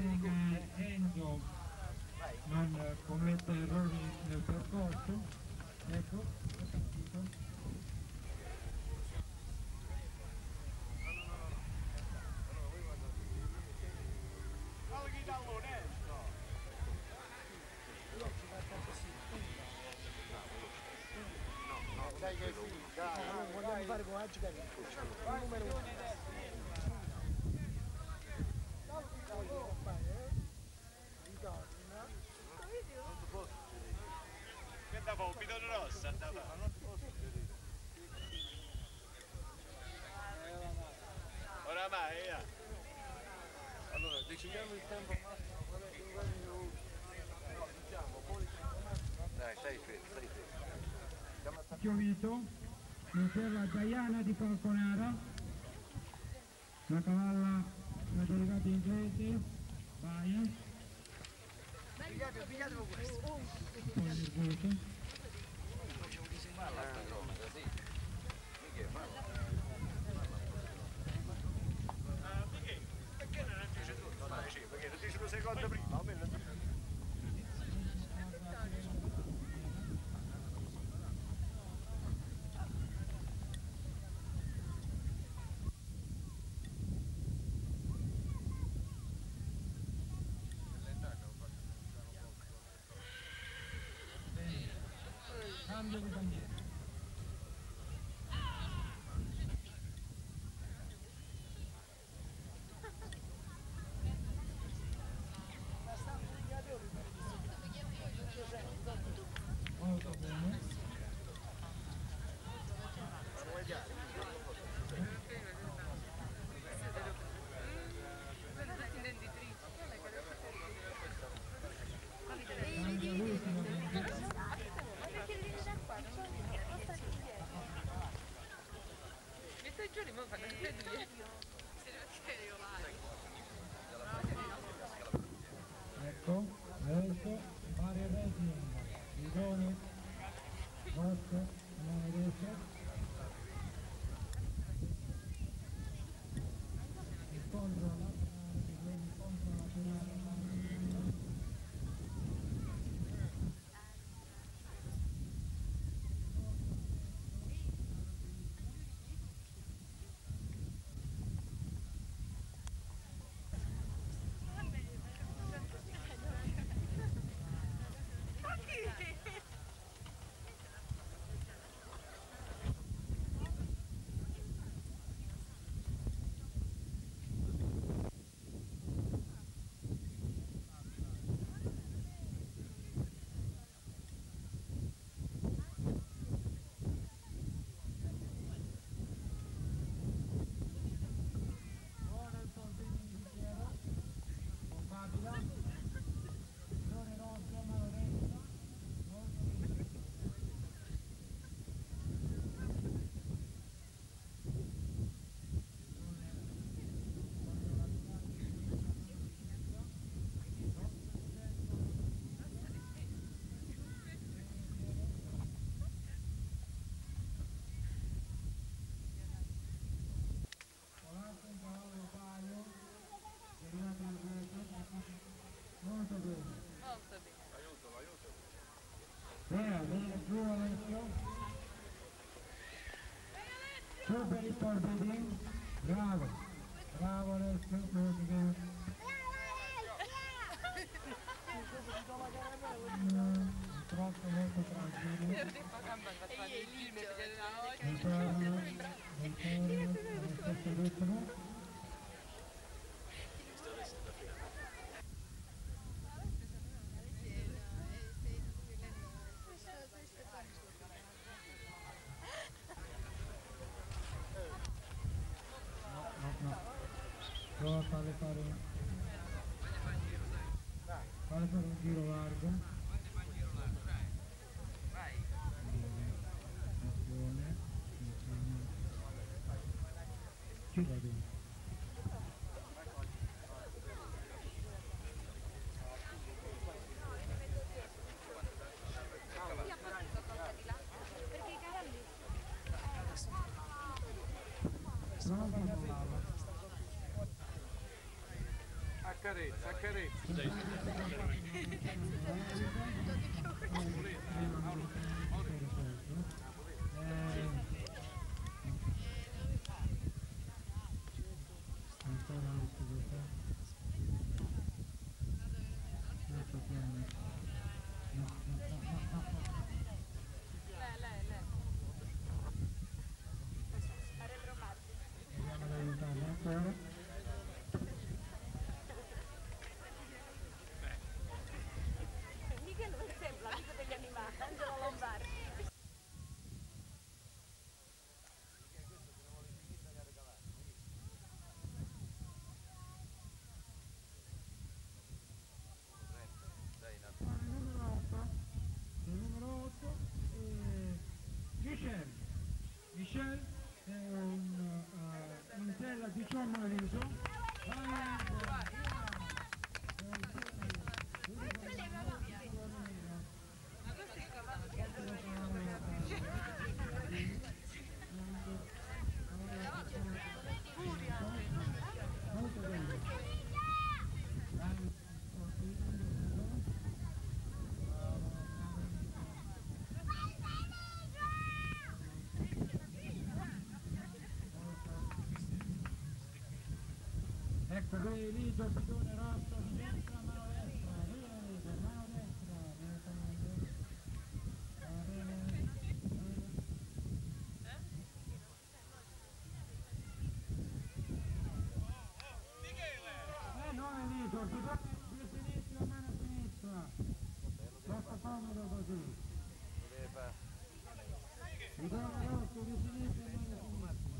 Racing Enzo non commette errori nel percorso ecco è partito Dai che è finita, non vogliamo fare coraggio da lì. Che da un bidone andava? Oramai, eh. Allora, decidiamo il tempo massimo, qual è quali minuti. No, diciamo, poi... Dai, stai fermo, stai fermo. Piovito, in terra Gaiana di Falconara, la cavalla la amcanın company torpedim. Bravo. Bravo, let's go again. Troppo molto tranquillo. Il giorno, il giorno, lo stesso ritmo. Prova a farle fare un... Farle fare un giro largo. Attenzione, attenzione. Ci va bene. Prova a controllarla. Accarezza, accarezza. Ancora un fermo Elisa. Vai, Molto bene. Ecco qui Elisa, bidone rosso di destra, mano destra, via Elisa, mano destra, direttamente. Va bene. Eh no Elisa, bidone di sinistra, mano sinistra. Troppo comodo così. Bidone rosso di sinistra, mano sinistra.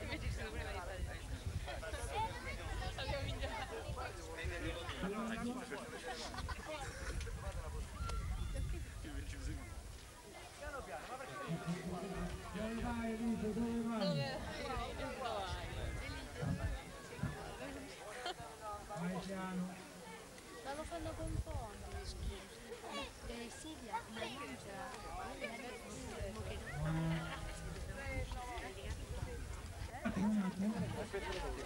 Invece ci sono pure le Abbiamo vinto. Dove vai Elisa, dove vai? Dove? Vai piano. Ma lo fanno confondere, scusa. Eh, Silvia, ma non c'è. Un attimo.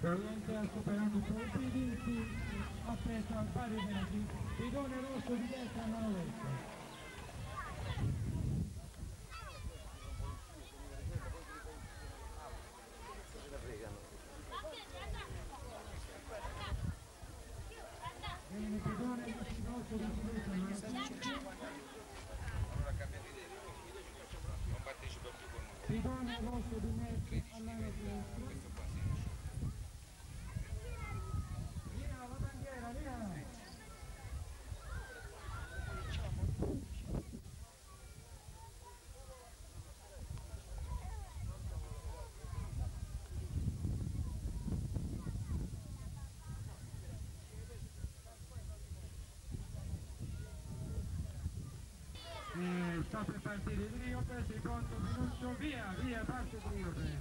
Oriente ha superato i suoi piedi, aspetta al pari venerdì, bidone rosso di destra a mano destra. Bom negócio do Messi. Eh, per partire Driope, secondo minuto, via, via, parte Driope.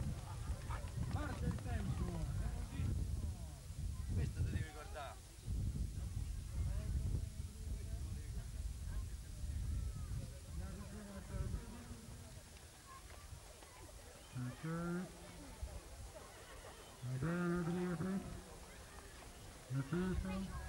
Parte il tempo. Questo ti devi ricordare. Ok. Va bene, Driope. Preciso. Sempre